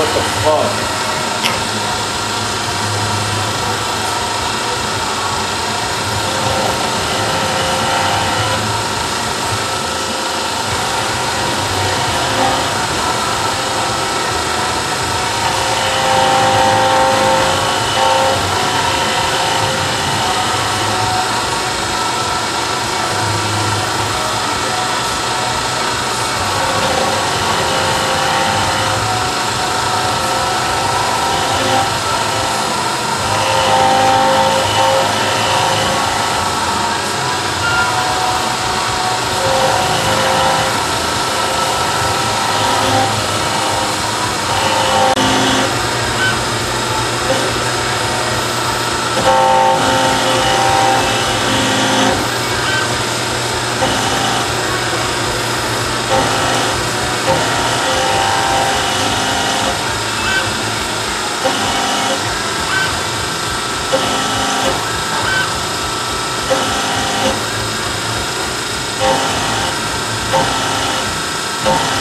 かった。はい。Oh.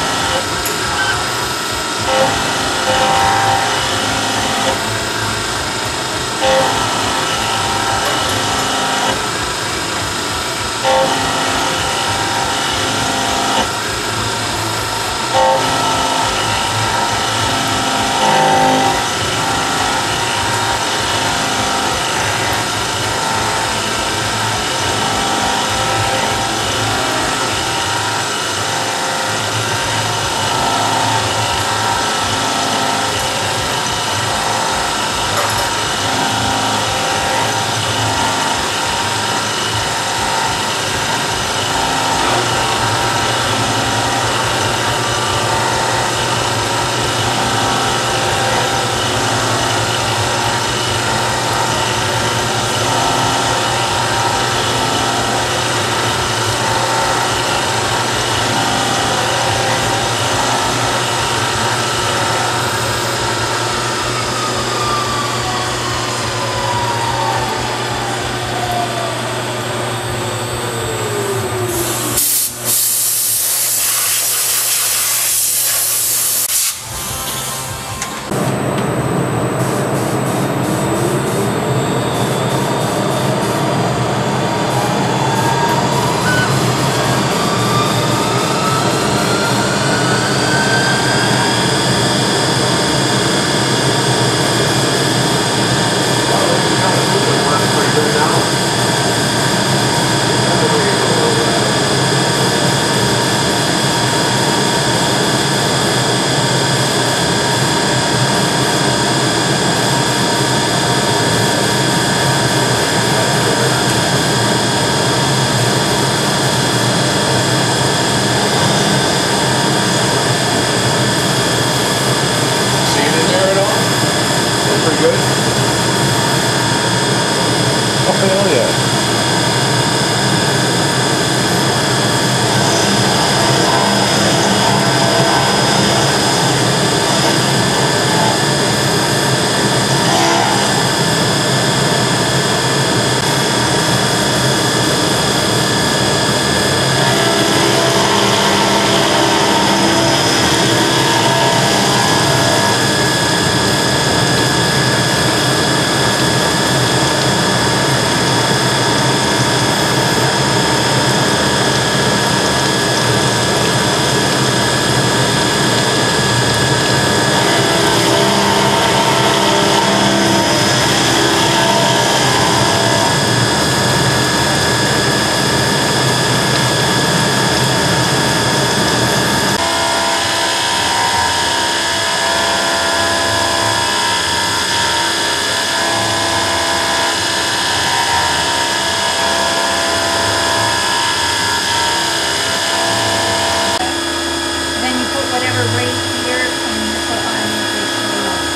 are right here from Missile Island Glacial Rock.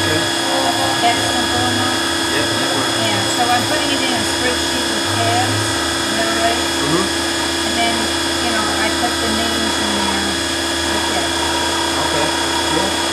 Okay. That's simple enough? Yep, that works. Yeah, so I'm putting it in a spreadsheet with tabs, is that right? Mm-hmm. And then, you know, I put the names in there Okay. Okay, cool.